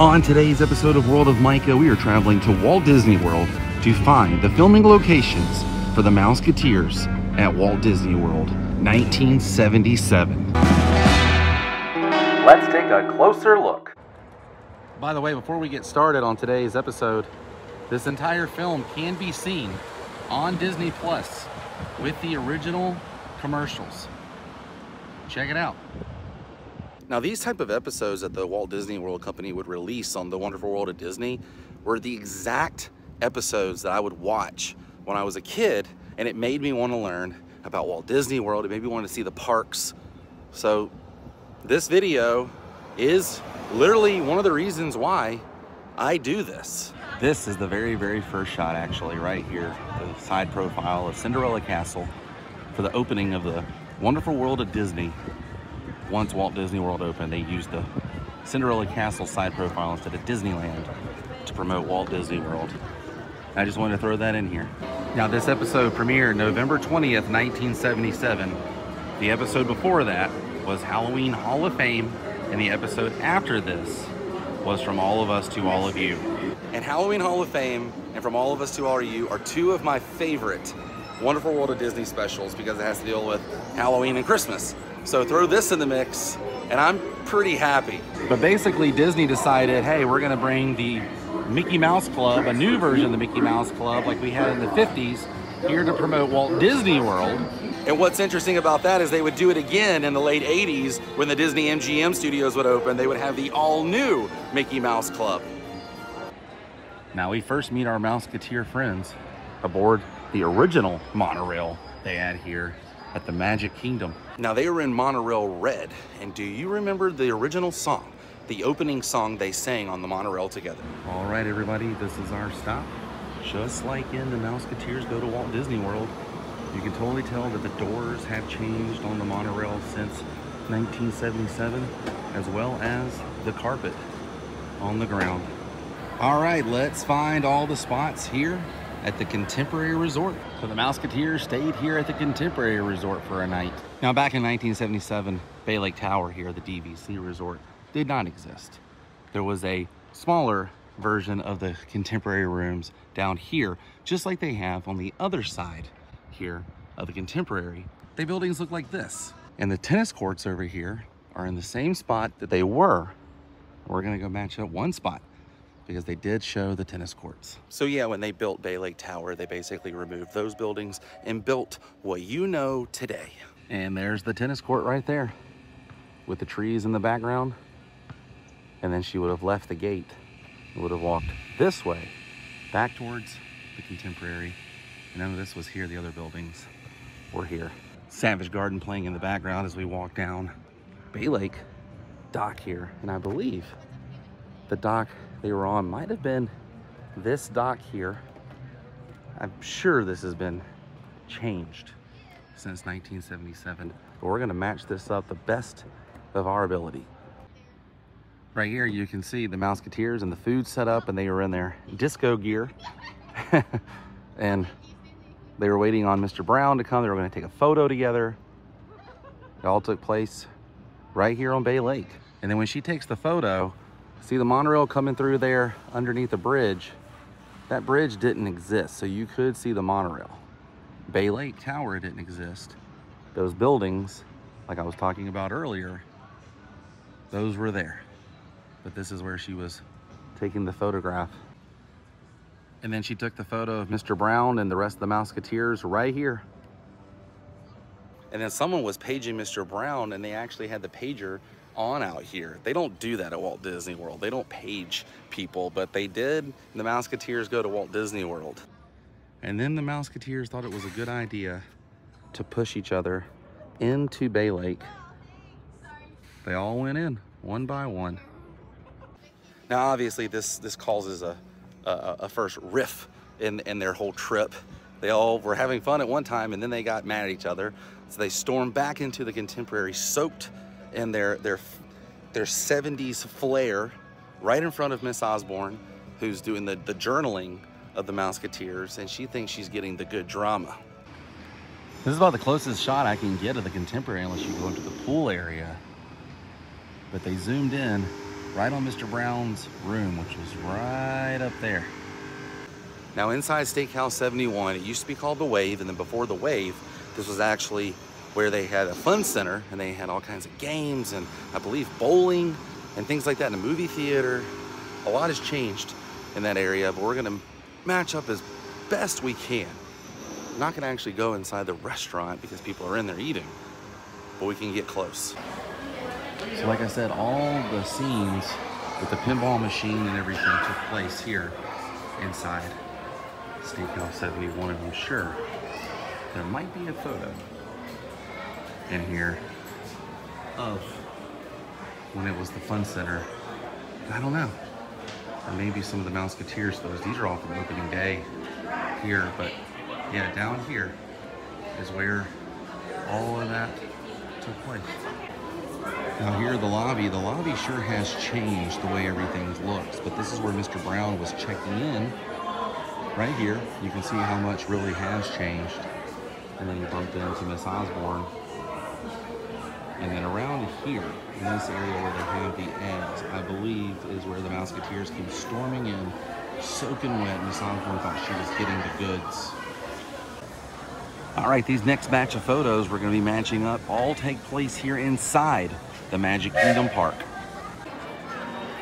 On today's episode of World of Micah, we are traveling to Walt Disney World to find the filming locations for the Mouseketeers at Walt Disney World, 1977. Let's take a closer look. By the way, before we get started on today's episode, this entire film can be seen on Disney Plus with the original commercials. Check it out. Now, these type of episodes that the Walt Disney World Company would release on The Wonderful World of Disney were the exact episodes that I would watch when I was a kid, and it made me want to learn about Walt Disney World. It made me want to see the parks. So this video is literally one of the reasons why I do this. This is the very, very first shot actually right here, the side profile of Cinderella Castle for the opening of the Wonderful World of Disney once Walt Disney World opened, they used the Cinderella Castle side profile instead of Disneyland to promote Walt Disney World. I just wanted to throw that in here. Now, this episode premiered November 20th, 1977. The episode before that was Halloween Hall of Fame, and the episode after this was From All of Us to All of You. And Halloween Hall of Fame and From All of Us to All of You are two of my favorite Wonderful World of Disney specials because it has to deal with Halloween and Christmas. So throw this in the mix and I'm pretty happy. But basically Disney decided, hey, we're gonna bring the Mickey Mouse Club, a new version of the Mickey Mouse Club like we had in the 50s, here to promote Walt Disney World. And what's interesting about that is they would do it again in the late 80s when the Disney MGM studios would open. They would have the all new Mickey Mouse Club. Now we first meet our Mouseketeer friends aboard the original monorail they had here at the Magic Kingdom. Now they were in monorail red, and do you remember the original song? The opening song they sang on the monorail together. All right, everybody, this is our stop. Just like in the Mouseketeers Go to Walt Disney World, you can totally tell that the doors have changed on the monorail since 1977, as well as the carpet on the ground. All right, let's find all the spots here at the Contemporary Resort. So the Mouseketeers stayed here at the Contemporary Resort for a night. Now back in 1977, Bay Lake Tower here, the DVC Resort, did not exist. There was a smaller version of the contemporary rooms down here, just like they have on the other side here of the contemporary. The buildings look like this. And the tennis courts over here are in the same spot that they were. We're gonna go match up one spot because they did show the tennis courts. So yeah, when they built Bay Lake Tower, they basically removed those buildings and built what you know today. And there's the tennis court right there with the trees in the background. And then she would have left the gate and would have walked this way back towards the contemporary. And none of this was here. The other buildings were here. Savage Garden playing in the background as we walk down Bay Lake dock here. And I believe the dock they were on might have been this dock here. I'm sure this has been changed since 1977. But we're gonna match this up the best of our ability. Right here, you can see the Mouseketeers and the food set up and they were in their disco gear. and they were waiting on Mr. Brown to come. They were gonna take a photo together. It all took place right here on Bay Lake. And then when she takes the photo, See the monorail coming through there underneath the bridge? That bridge didn't exist, so you could see the monorail. Bay Lake Tower didn't exist. Those buildings, like I was talking about earlier, those were there. But this is where she was taking the photograph. And then she took the photo of Mr. Brown and the rest of the Mouseketeers right here. And then someone was paging Mr. Brown and they actually had the pager on out here. They don't do that at Walt Disney World. They don't page people, but they did. The Mouseketeers go to Walt Disney World. And then the Mouseketeers thought it was a good idea to push each other into Bay Lake. They all went in one by one. Now, obviously, this this causes a a, a first riff in in their whole trip. They all were having fun at one time, and then they got mad at each other. So they stormed back into the contemporary, soaked in their, their, their 70s flair right in front of Miss Osborne, who's doing the, the journaling of the Mouseketeers, and she thinks she's getting the good drama. This is about the closest shot I can get of the contemporary unless you go into the pool area. But they zoomed in right on Mr. Brown's room, which was right up there. Now inside Steakhouse 71, it used to be called The Wave, and then before The Wave, this was actually where they had a fun center, and they had all kinds of games, and I believe bowling, and things like that in a movie theater. A lot has changed in that area, but we're gonna match up as best we can. Not gonna actually go inside the restaurant because people are in there eating, but we can get close. So like I said, all the scenes with the pinball machine and everything took place here inside Steakhouse 71. I'm sure there might be a photo in here of when it was the fun center. I don't know. Or maybe some of the Mouseketeers those. These are all from opening day here, but yeah, down here is where all of that took place. Now here, the lobby, the lobby sure has changed the way everything looks, but this is where Mr. Brown was checking in. Right here, you can see how much really has changed. And then he bumped into Miss Osborne. And then around here, in this area where they have the eggs, I believe is where the Mouseketeers came storming in, soaking wet. Miss Osborne thought she was getting the goods. All right, these next batch of photos we're going to be matching up all take place here inside the Magic Kingdom Park.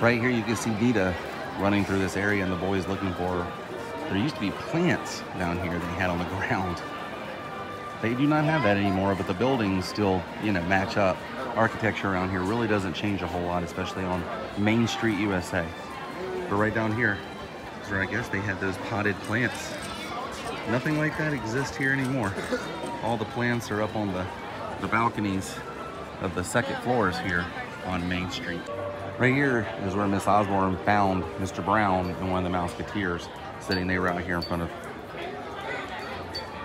Right here you can see Nita running through this area and the boys looking for her. There used to be plants down here they had on the ground. They do not have that anymore, but the buildings still, you know, match up. Architecture around here really doesn't change a whole lot, especially on Main Street, USA. But right down here is where I guess they had those potted plants. Nothing like that exists here anymore. All the plants are up on the, the balconies of the second floors here on Main Street. Right here is where Miss Osborne found Mr. Brown and one of the Mouseketeers sitting. They were out here in front of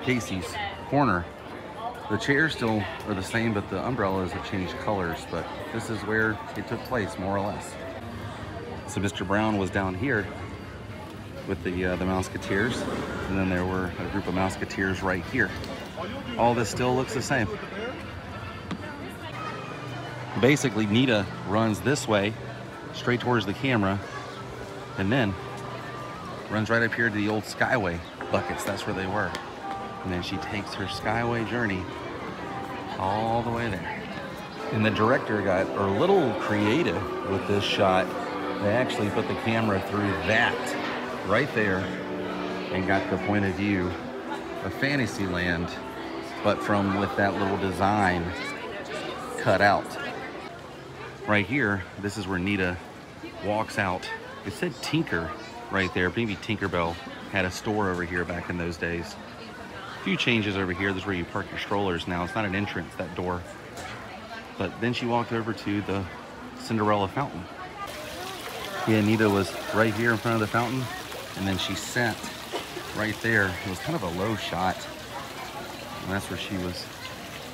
Casey's corner. The chairs still are the same, but the umbrellas have changed colors, but this is where it took place, more or less. So Mr. Brown was down here with the, uh, the Mouseketeers, and then there were a group of Mouseketeers right here. All this still looks the same. Basically, Nita runs this way, straight towards the camera, and then runs right up here to the old Skyway buckets. That's where they were. And then she takes her Skyway journey all the way there. And the director got a little creative with this shot. They actually put the camera through that right there and got the point of view of Fantasyland, but from with that little design cut out. Right here, this is where Nita walks out. It said Tinker right there. Maybe Tinkerbell had a store over here back in those days. Few changes over here. This is where you park your strollers now. It's not an entrance, that door. But then she walked over to the Cinderella fountain. Yeah, Nita was right here in front of the fountain. And then she sat right there. It was kind of a low shot. And that's where she was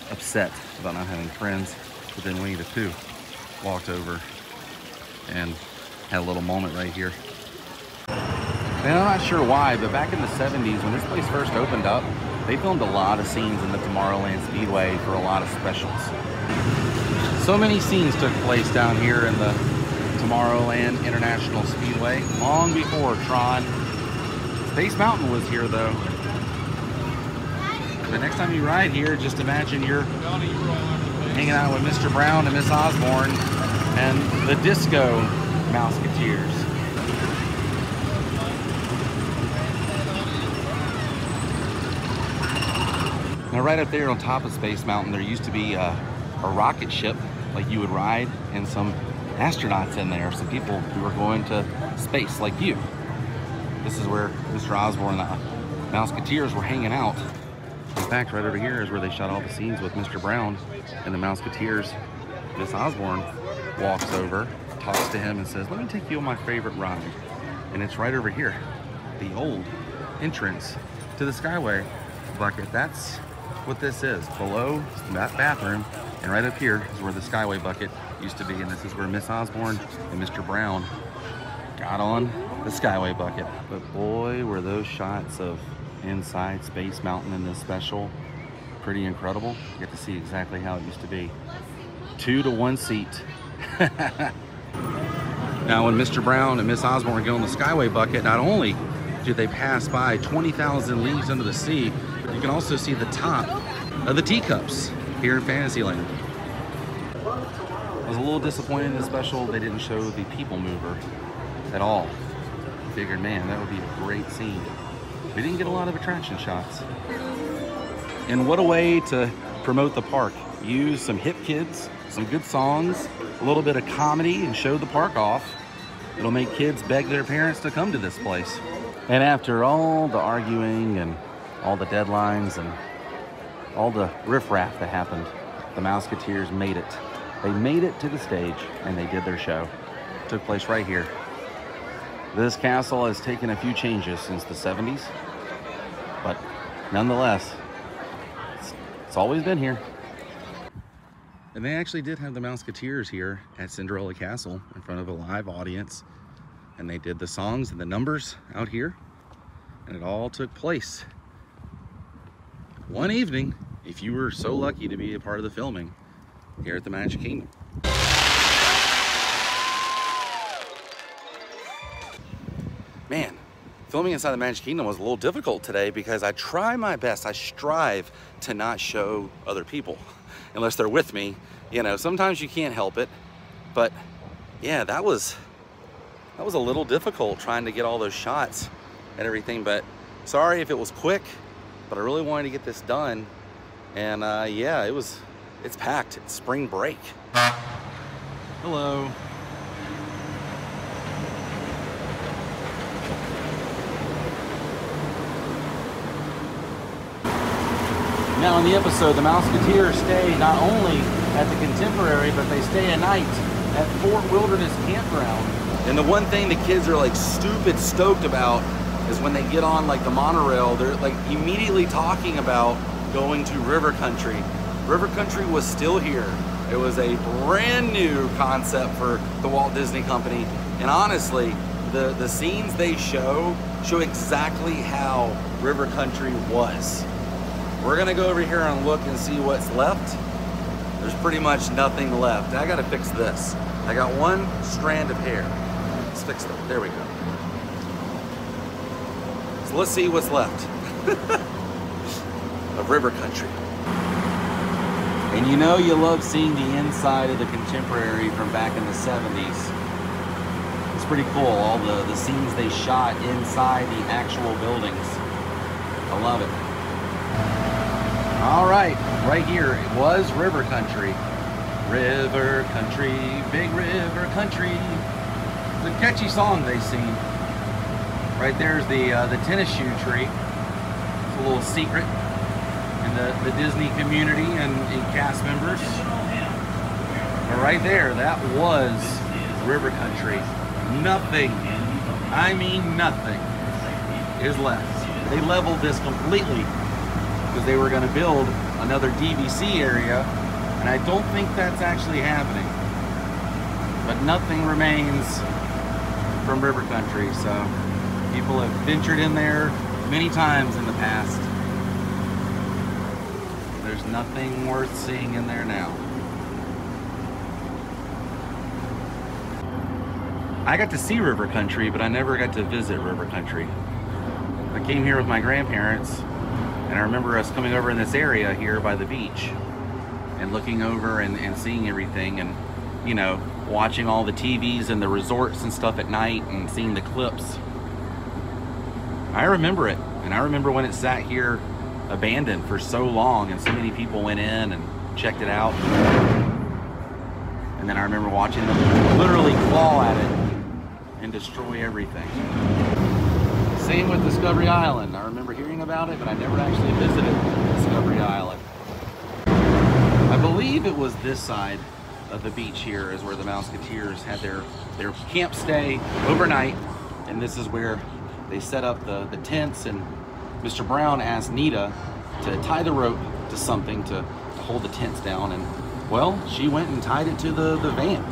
upset about not having friends. But then Winnie the Pooh walked over and had a little moment right here. And I'm not sure why, but back in the 70s, when this place first opened up, they filmed a lot of scenes in the Tomorrowland Speedway for a lot of specials. So many scenes took place down here in the Tomorrowland International Speedway, long before Tron. Space Mountain was here though. The next time you ride here, just imagine you're hanging out with Mr. Brown and Miss Osborne and the Disco Mouseketeers. Now right up there on top of Space Mountain, there used to be a, a rocket ship like you would ride and some astronauts in there, some people who were going to space like you. This is where Mr. Osborne and the Mouseketeers were hanging out. In fact, right over here is where they shot all the scenes with Mr. Brown and the Mouseketeers. Miss Osborne walks over, talks to him and says, let me take you on my favorite ride. And it's right over here, the old entrance to the Skyway bucket. That's what this is. Below that bathroom and right up here is where the Skyway bucket used to be. And this is where Miss Osborne and Mr. Brown got on the Skyway bucket. But boy, were those shots of inside Space Mountain in this special pretty incredible. You get to see exactly how it used to be. Two to one seat. Now, when Mr. Brown and Miss Osborne get on the Skyway bucket, not only do they pass by 20,000 leagues under the sea, you can also see the top of the teacups here in Fantasyland. I was a little disappointed in the special they didn't show the people mover at all. Figured, man, that would be a great scene. We didn't get a lot of attraction shots. And what a way to promote the park. Use some hip kids, some good songs, a little bit of comedy, and show the park off. It'll make kids beg their parents to come to this place. And after all the arguing and all the deadlines and all the riffraff that happened, the Mouseketeers made it. They made it to the stage and they did their show. It took place right here. This castle has taken a few changes since the 70s, but nonetheless, it's, it's always been here. And they actually did have the Mouseketeers here at Cinderella Castle in front of a live audience. And they did the songs and the numbers out here. And it all took place one evening if you were so lucky to be a part of the filming here at the Magic Kingdom. Man, filming inside the Magic Kingdom was a little difficult today because I try my best, I strive to not show other people unless they're with me. You know, sometimes you can't help it, but yeah, that was, that was a little difficult trying to get all those shots and everything, but sorry if it was quick, but I really wanted to get this done and uh, yeah, it was, it's packed. It's spring break. Hello. Now in the episode, the Mouseketeers stay not only at the Contemporary, but they stay a night at Fort Wilderness Campground. And the one thing the kids are like stupid stoked about is when they get on like the monorail, they're like immediately talking about going to River Country. River Country was still here. It was a brand new concept for the Walt Disney Company. And honestly, the, the scenes they show show exactly how River Country was. We're gonna go over here and look and see what's left. There's pretty much nothing left. I gotta fix this. I got one strand of hair. Let's fix it. There we go. So let's see what's left. of river country. And you know you love seeing the inside of the Contemporary from back in the 70s. It's pretty cool, all the, the scenes they shot inside the actual buildings. I love it. All right, right here, it was river country. River country, big river country. It's a catchy song they sing. Right there's the, uh, the tennis shoe tree. It's a little secret in the, the Disney community and, and cast members. But right there, that was River Country. Nothing, I mean nothing, is left. They leveled this completely because they were going to build another DVC area, and I don't think that's actually happening. But nothing remains from River Country, so people have ventured in there many times in the past There's nothing worth seeing in there now. I got to see River Country, but I never got to visit River Country. I came here with my grandparents, and I remember us coming over in this area here by the beach and looking over and, and seeing everything and, you know, watching all the TVs and the resorts and stuff at night and seeing the clips. I remember it, and I remember when it sat here abandoned for so long and so many people went in and checked it out. And then I remember watching them literally claw at it and destroy everything. Same with Discovery Island. I remember hearing about it, but I never actually visited Discovery Island. I believe it was this side of the beach here is where the Mouseketeers had their, their camp stay overnight. And this is where they set up the, the tents and Mr. Brown asked Nita to tie the rope to something to, to hold the tents down and well, she went and tied it to the, the van.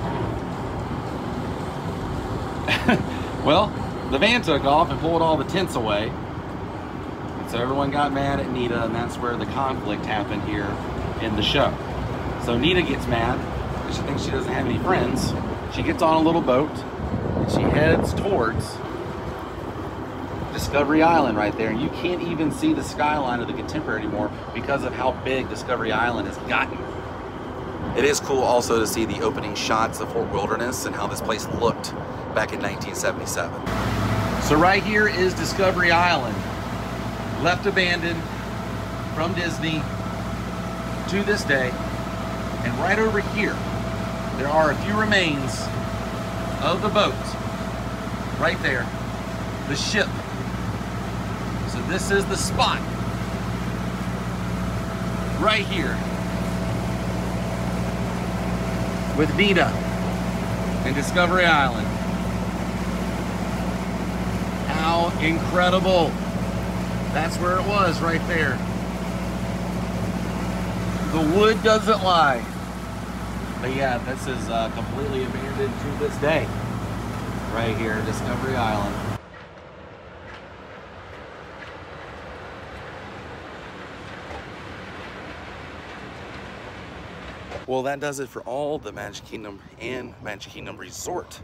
well, the van took off and pulled all the tents away. And so everyone got mad at Nita and that's where the conflict happened here in the show. So Nita gets mad because she thinks she doesn't have any friends. She gets on a little boat and She heads towards Discovery Island right there. And you can't even see the skyline of the Contemporary anymore because of how big Discovery Island has gotten. It is cool also to see the opening shots of Fort Wilderness and how this place looked back in 1977. So right here is Discovery Island, left abandoned from Disney to this day. And right over here, there are a few remains of the boat. Right there, the ship. So this is the spot. Right here with Nita and Discovery Island. How incredible. That's where it was right there. The wood doesn't lie. But yeah, this is uh, completely abandoned to this day. Right here, Discovery Island. Well, that does it for all the Magic Kingdom and Magic Kingdom Resort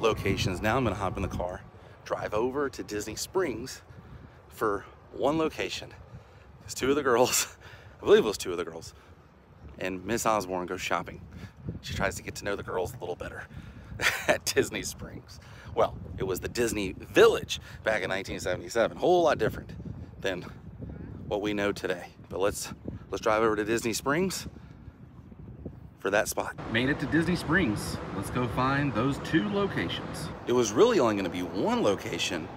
locations. Now I'm gonna hop in the car, drive over to Disney Springs for one location. Because two of the girls, I believe it was two of the girls, and Miss Osborne goes shopping. She tries to get to know the girls a little better at Disney Springs. Well, it was the Disney Village back in 1977. Whole lot different than what we know today. But let's let's drive over to Disney Springs for that spot. Made it to Disney Springs. Let's go find those two locations. It was really only gonna be one location,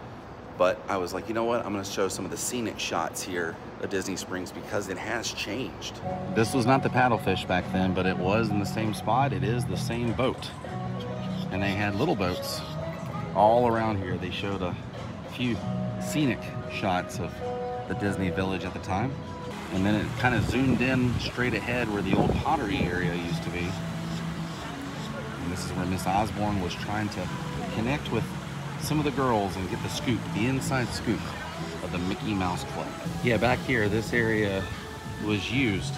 but I was like, you know what? I'm gonna show some of the scenic shots here of Disney Springs because it has changed. This was not the paddlefish back then, but it was in the same spot. It is the same boat. And they had little boats all around here. They showed a few scenic shots of the Disney Village at the time. And then it kind of zoomed in straight ahead where the old pottery area used to be. And this is where Miss Osborne was trying to connect with some of the girls and get the scoop, the inside scoop of the Mickey Mouse Club. Yeah, back here, this area was used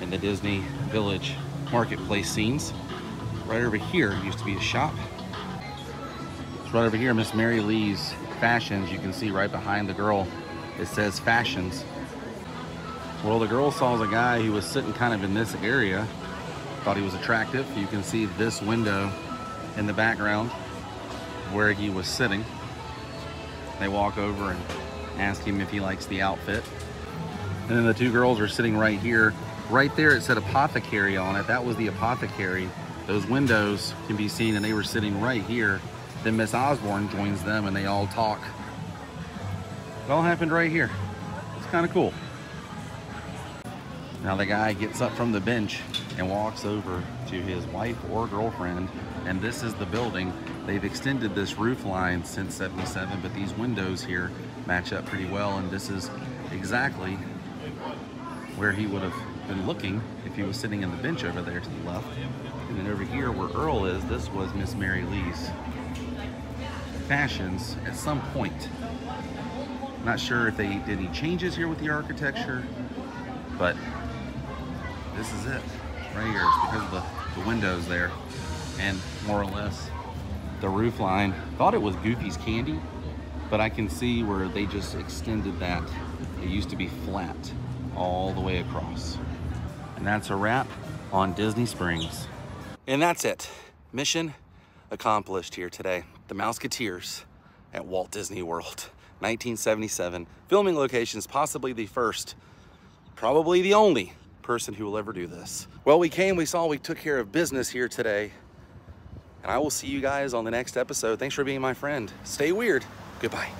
in the Disney Village marketplace scenes. Right over here used to be a shop. It's right over here, Miss Mary Lee's Fashions. You can see right behind the girl, it says Fashions. Well, the girl saw a guy who was sitting kind of in this area, thought he was attractive. You can see this window in the background where he was sitting. They walk over and ask him if he likes the outfit. And then the two girls are sitting right here. Right there it said apothecary on it. That was the apothecary. Those windows can be seen and they were sitting right here. Then Miss Osborne joins them and they all talk. It all happened right here. It's kind of cool. Now the guy gets up from the bench and walks over to his wife or girlfriend, and this is the building. They've extended this roof line since 77, but these windows here match up pretty well, and this is exactly where he would have been looking if he was sitting in the bench over there to the left. And then over here where Earl is, this was Miss Mary Lee's fashions at some point. Not sure if they did any changes here with the architecture, but this is it right here. It's because of the, the windows there and more or less the roof line. Thought it was Goofy's Candy, but I can see where they just extended that. It used to be flat all the way across. And that's a wrap on Disney Springs. And that's it. Mission accomplished here today. The Mouseketeers at Walt Disney World. 1977. Filming locations, possibly the first, probably the only person who will ever do this. Well, we came, we saw, we took care of business here today. And I will see you guys on the next episode. Thanks for being my friend. Stay weird. Goodbye.